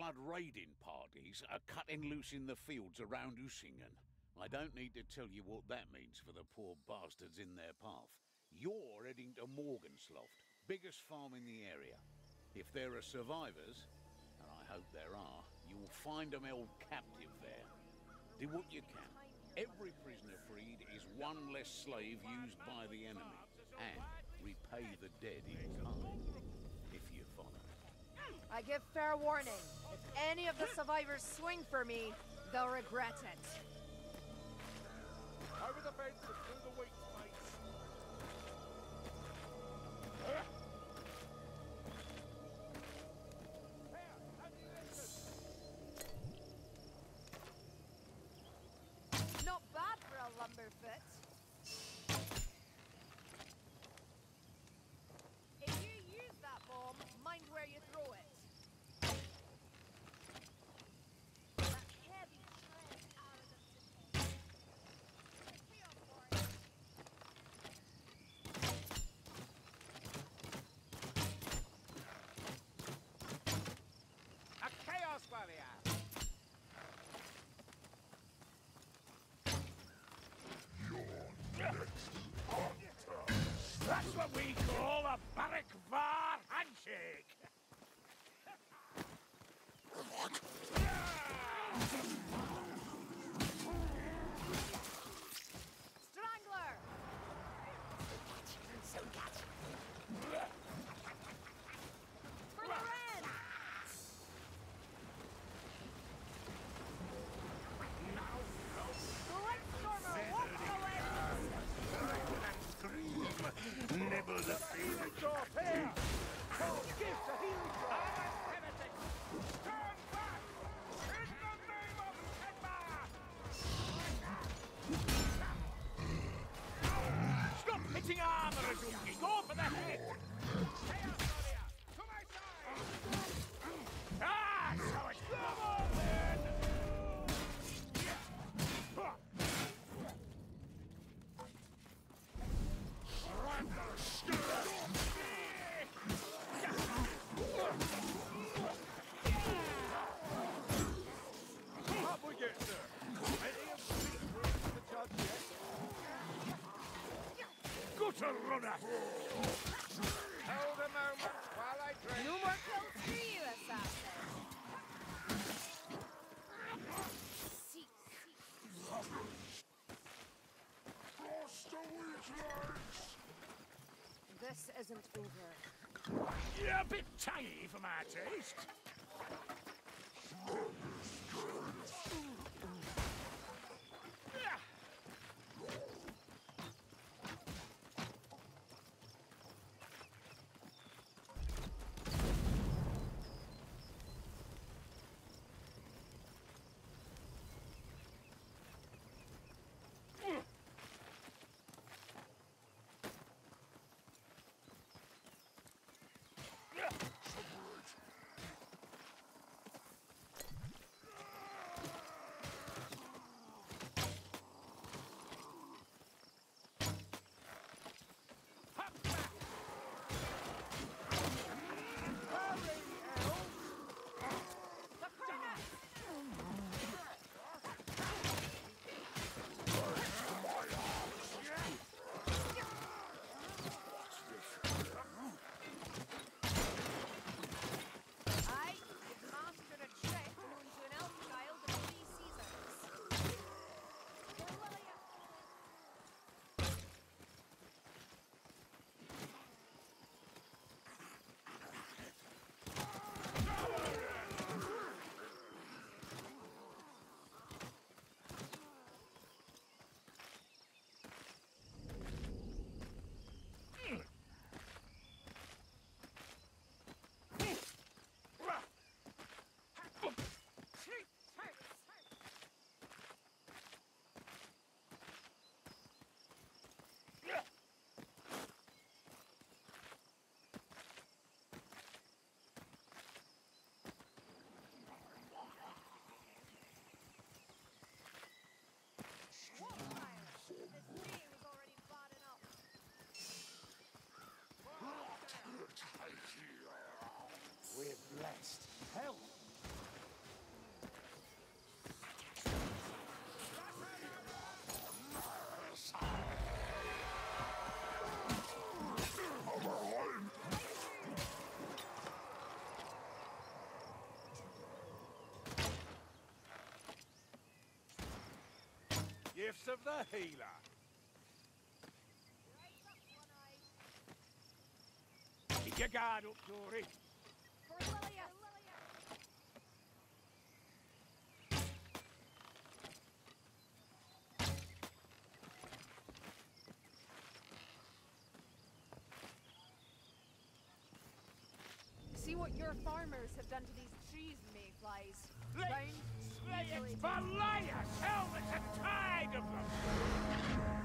blood raiding parties are cutting loose in the fields around Ussingen. I don't need to tell you what that means for the poor bastards in their path. You're heading to Morgensloft, biggest farm in the area. If there are survivors, and I hope there are, you'll find them held captive there. Do what you can. Every prisoner freed is one less slave used by the enemy. And repay the dead in kind, you. I give fair warning. If any of the survivors swing for me, they'll regret it. Over the fence and through the we call a Barak Varr handshake. Strangler! For the Ren! The Light Stormer won't go in! Feet. Drop here. Oh, give the healing drop. Hold a moment while I drink. No more kills for you, assassin! This isn't over. You're a bit tangy for my taste. Gifts of the healer. Keep your guard up, Dory. See what your farmers have done to these trees, mayflies. Round, slay easily it for Laius! Hell, there's a tide of them!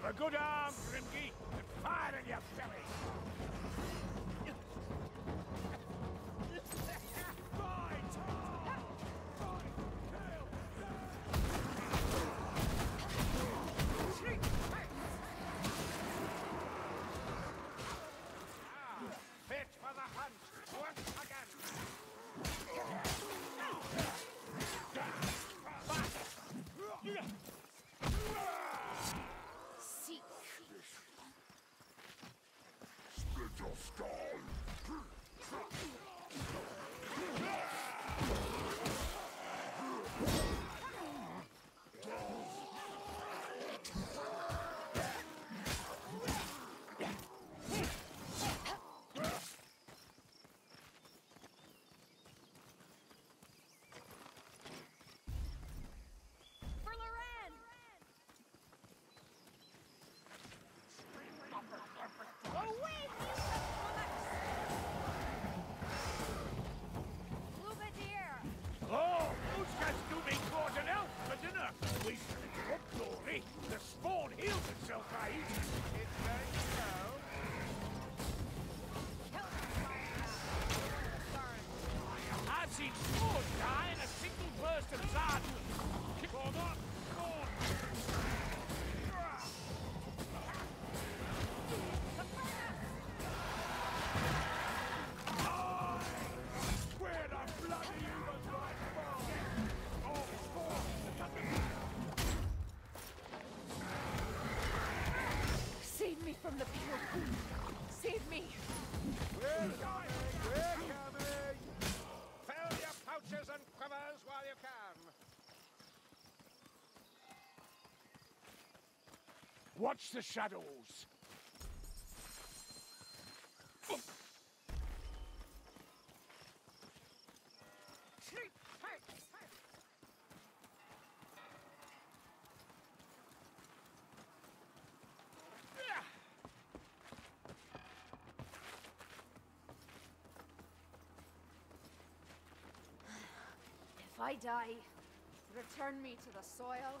Give a good arm, For Watch the shadows. If I die, return me to the soil.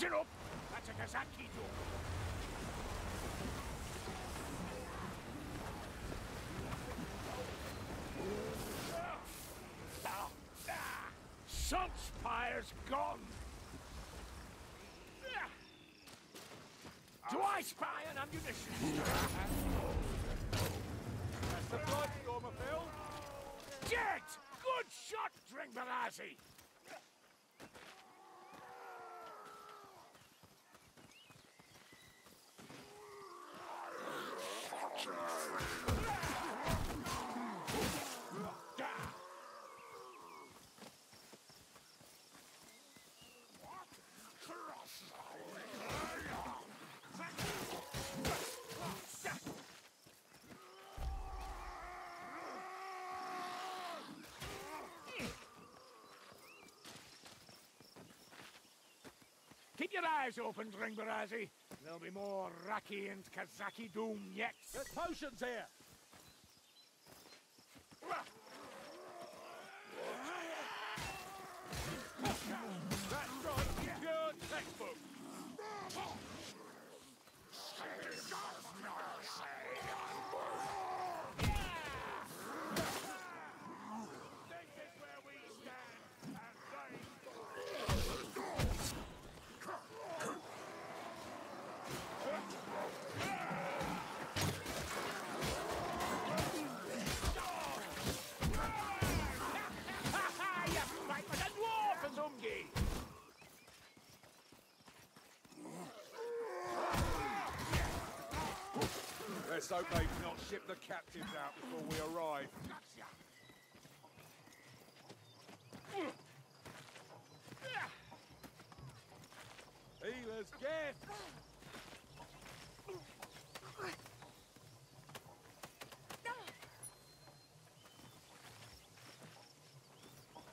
Listen up. That's a Kazaki door. Sunspire's gone. Do I spy an ammunition? That's the blood, Stormerfield. Dead! Good shot, Drengbarazi! Keep your eyes open, Drengbarazi. There'll be more Raki and Kazaki doom yet. There's potions here. That's right, pure textbook. This is where we stand, and they Ha ha! You fight like a dwarf, Azungi! Let's hope they've not shipped the captives out before we arrive. Healer's gift!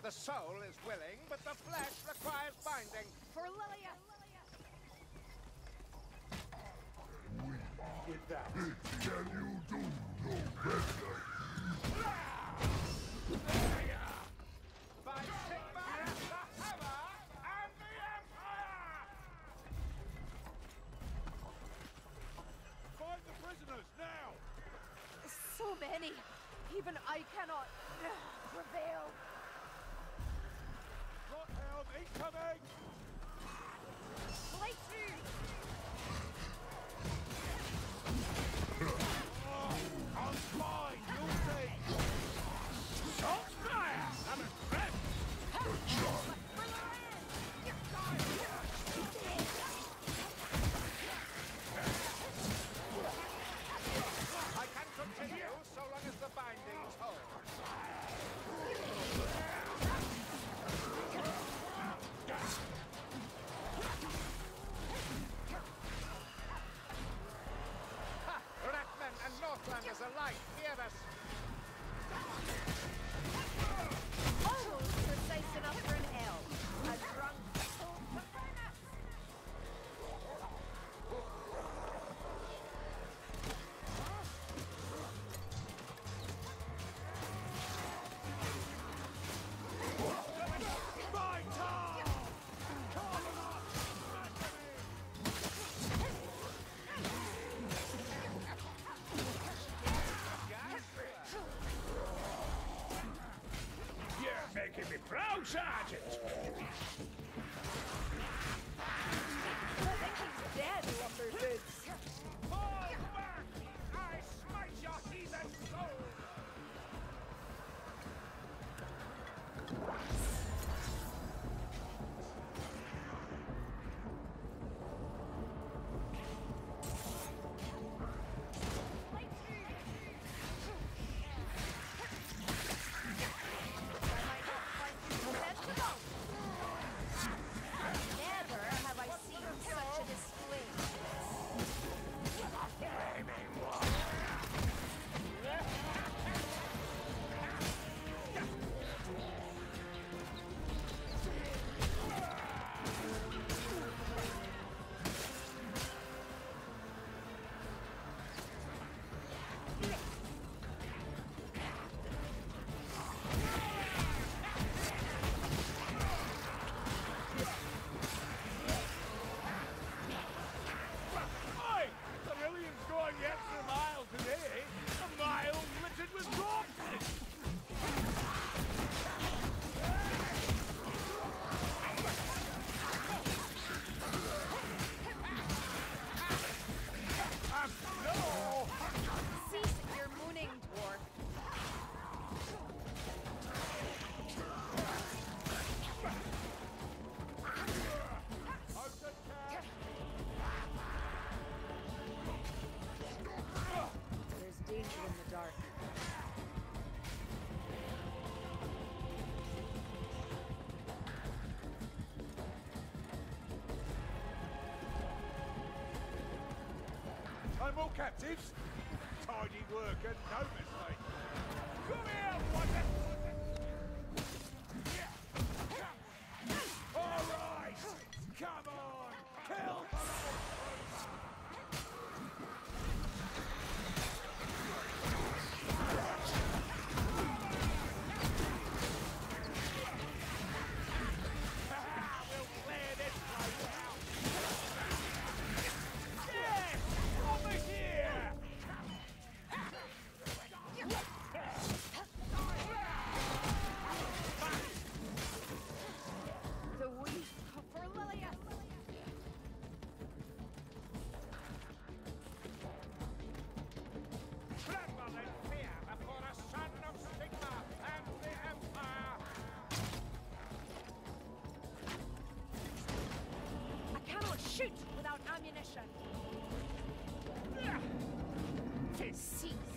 The soul is willing, but the flesh requires binding. For Lileath! With that. By Sigmar, the Hammer, And the Empire! Find the prisoners, now! So many! Even I cannot uh, prevail. Rothelm incoming! Blade through! The bindings me No more captives. Tidy work and no mistake. Come here, wonder Shoot without ammunition. Seize.